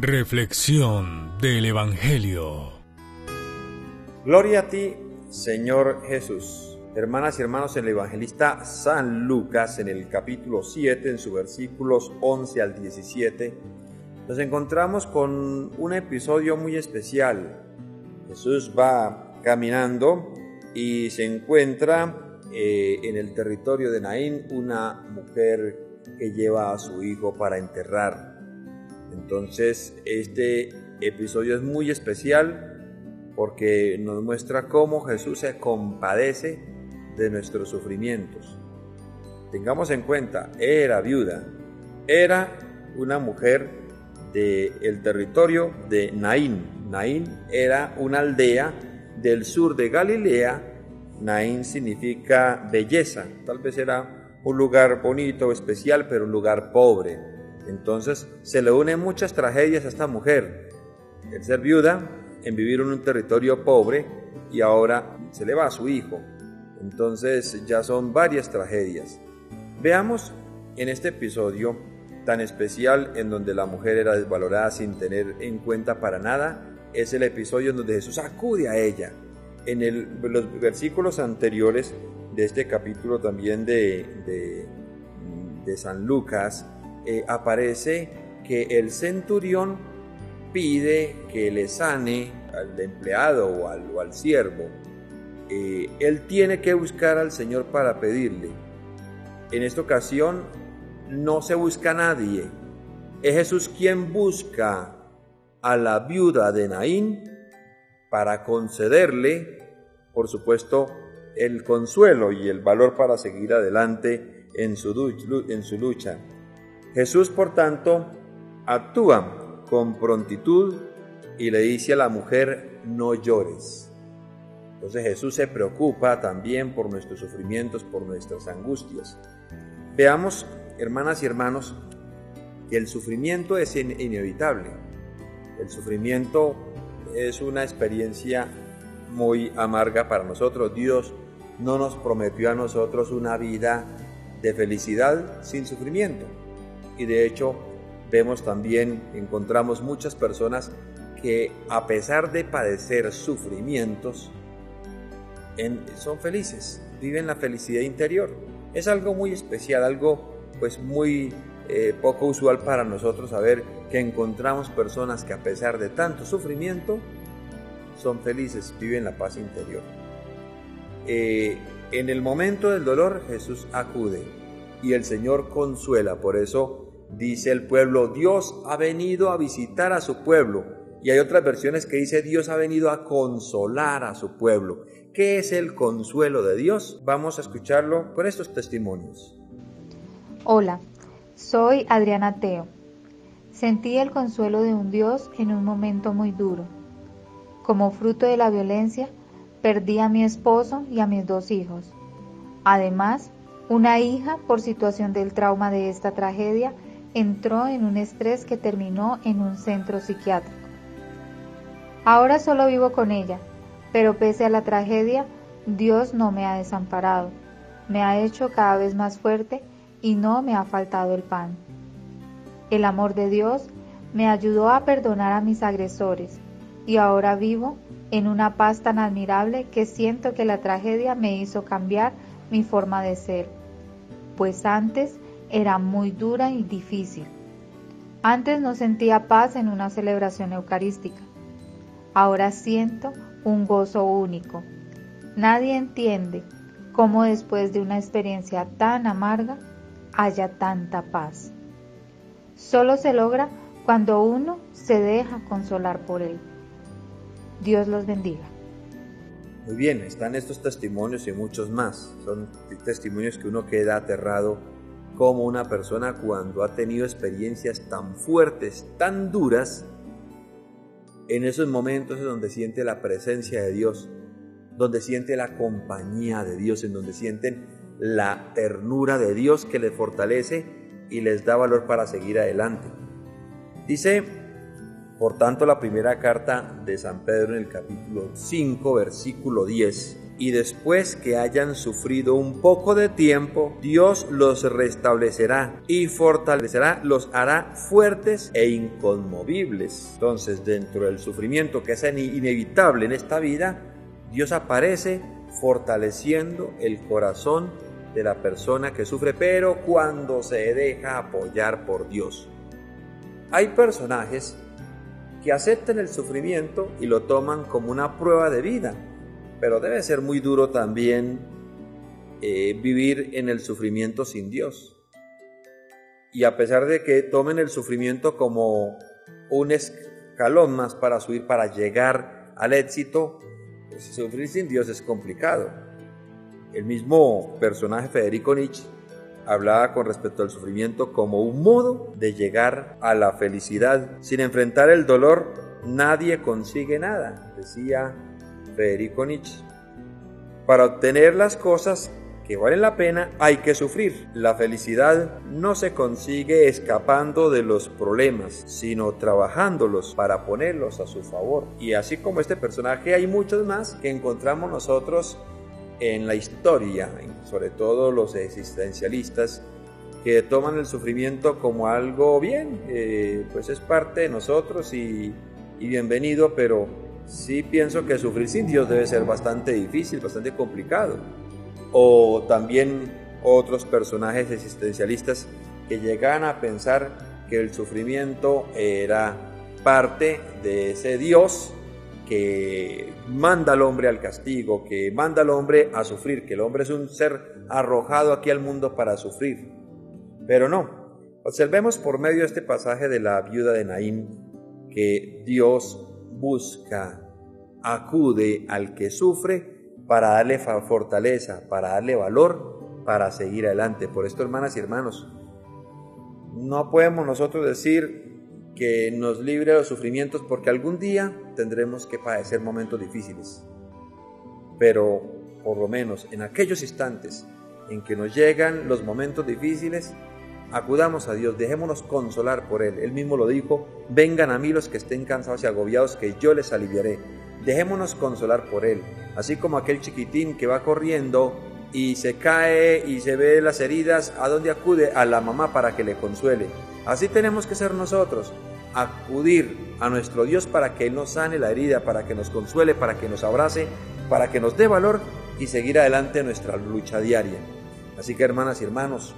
Reflexión del Evangelio. Gloria a ti, Señor Jesús. Hermanas y hermanos, el evangelista San Lucas, en el capítulo 7, en sus versículos 11 al 17, nos encontramos con un episodio muy especial. Jesús va caminando y se encuentra eh, en el territorio de Naín una mujer que lleva a su hijo para enterrar. Entonces, este episodio es muy especial porque nos muestra cómo Jesús se compadece de nuestros sufrimientos. Tengamos en cuenta, era viuda, era una mujer del territorio de Naín. Naín era una aldea del sur de Galilea. Naín significa belleza, tal vez era un lugar bonito, especial, pero un lugar pobre. Entonces se le unen muchas tragedias a esta mujer. El ser viuda, en vivir en un territorio pobre y ahora se le va a su hijo. Entonces ya son varias tragedias. Veamos en este episodio tan especial en donde la mujer era desvalorada sin tener en cuenta para nada, es el episodio en donde Jesús acude a ella. En los versículos anteriores de este capítulo también de, de, de San Lucas, eh, aparece que el centurión pide que le sane al empleado o al, siervo. Eh, él tiene que buscar al Señor para pedirle. En esta ocasión no se busca a nadie. Es Jesús quien busca a la viuda de Naín para concederle, por supuesto, el consuelo y el valor para seguir adelante en su lucha. Jesús, por tanto, actúa con prontitud y le dice a la mujer, no llores. Entonces Jesús se preocupa también por nuestros sufrimientos, por nuestras angustias. Veamos, hermanas y hermanos, que el sufrimiento es inevitable. El sufrimiento es una experiencia muy amarga para nosotros. Dios no nos prometió a nosotros una vida de felicidad sin sufrimiento y de hecho vemos también, encontramos muchas personas que a pesar de padecer sufrimientos, son felices, viven la felicidad interior. Es algo muy especial, algo pues muy eh, poco usual para nosotros saber que encontramos personas que a pesar de tanto sufrimiento, son felices, viven la paz interior. Eh, en el momento del dolor Jesús acude y el Señor consuela, por eso dice el pueblo, Dios ha venido a visitar a su pueblo. Y hay otras versiones que dice Dios ha venido a consolar a su pueblo. ¿Qué es el consuelo de Dios? Vamos a escucharlo con estos testimonios. Hola, soy Adriana Teo. Sentí el consuelo de un Dios en un momento muy duro. Como fruto de la violencia, perdí a mi esposo y a mis dos hijos. Además, una hija, por situación del trauma de esta tragedia, entró en un estrés que terminó en un centro psiquiátrico. Ahora solo vivo con ella, pero pese a la tragedia, Dios no me ha desamparado, me ha hecho cada vez más fuerte y no me ha faltado el pan. El amor de Dios me ayudó a perdonar a mis agresores y ahora vivo en una paz tan admirable que siento que la tragedia me hizo cambiar mi forma de ser, pues antes era muy dura y difícil. Antes no sentía paz en una celebración eucarística. Ahora siento un gozo único. Nadie entiende cómo después de una experiencia tan amarga haya tanta paz. Solo se logra cuando uno se deja consolar por él. Dios los bendiga. Muy bien, están estos testimonios y muchos más. Son testimonios que uno queda aterrado como una persona cuando ha tenido experiencias tan fuertes, tan duras, en esos momentos es donde siente la presencia de Dios, donde siente la compañía de Dios, en donde sienten la ternura de Dios que les fortalece y les da valor para seguir adelante. Dice, por tanto, la primera carta de San Pedro en el capítulo 5, versículo 10, y después que hayan sufrido un poco de tiempo, Dios los restablecerá y fortalecerá, los hará fuertes e inconmovibles. Entonces, dentro del sufrimiento que es inevitable en esta vida, Dios aparece fortaleciendo el corazón de la persona que sufre, pero cuando se deja apoyar por Dios. Hay personajes que aceptan el sufrimiento y lo toman como una prueba de vida, pero debe ser muy duro también eh, vivir en el sufrimiento sin Dios. Y a pesar de que tomen el sufrimiento como un escalón más para subir, para llegar al éxito, pues sufrir sin Dios es complicado. El mismo personaje Federico Nietzsche hablaba con respecto al sufrimiento como un modo de llegar a la felicidad. Sin enfrentar el dolor, nadie consigue nada, decía Federico Nietzsche. Para obtener las cosas que valen la pena hay que sufrir. La felicidad no se consigue escapando de los problemas, sino trabajándolos para ponerlos a su favor. Y así como este personaje hay muchos más que encontramos nosotros en la historia, sobre todo los existencialistas, que toman el sufrimiento como algo bien, eh, pues es parte de nosotros y, y bienvenido, pero sí pienso que sufrir sin Dios debe ser bastante difícil, bastante complicado. O también otros personajes existencialistas que llegan a pensar que el sufrimiento era parte de ese Dios que manda al hombre al castigo, que manda al hombre a sufrir, que el hombre es un ser arrojado aquí al mundo para sufrir. Pero no, observemos por medio de este pasaje de la viuda de Naín que Dios busca, acude al que sufre para darle fortaleza, para darle valor, para seguir adelante. Por esto, hermanas y hermanos, no podemos nosotros decir que nos libre de los sufrimientos porque algún día tendremos que padecer momentos difíciles. Pero por lo menos en aquellos instantes en que nos llegan los momentos difíciles, acudamos a Dios, dejémonos consolar por Él. Él mismo lo dijo, vengan a mí los que estén cansados y agobiados, que yo les aliviaré. Dejémonos consolar por Él, así como aquel chiquitín que va corriendo y se cae y se ve las heridas, ¿a dónde acude? A la mamá para que le consuele. Así tenemos que ser nosotros, acudir a nuestro Dios para que Él nos sane la herida, para que nos consuele, para que nos abrace, para que nos dé valor y seguir adelante nuestra lucha diaria. Así que hermanas y hermanos,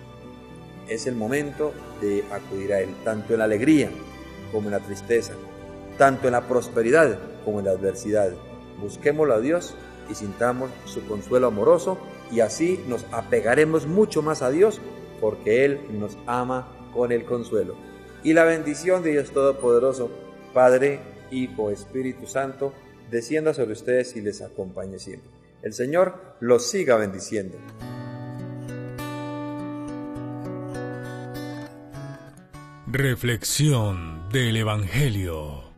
es el momento de acudir a Él, tanto en la alegría como en la tristeza, tanto en la prosperidad como en la adversidad. Busquémoslo a Dios y sintamos su consuelo amoroso y así nos apegaremos mucho más a Dios porque Él nos ama con el consuelo. Y la bendición de Dios Todopoderoso, Padre, Hijo, Espíritu Santo, descienda sobre ustedes y les acompañe siempre. El Señor los siga bendiciendo. Reflexión del Evangelio.